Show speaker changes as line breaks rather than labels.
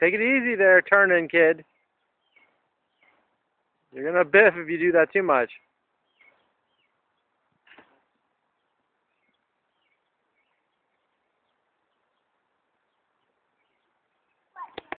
Take it easy there, turning kid. You're gonna biff if you do that too much.